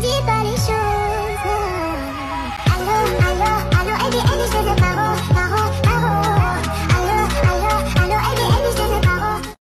自己把理想。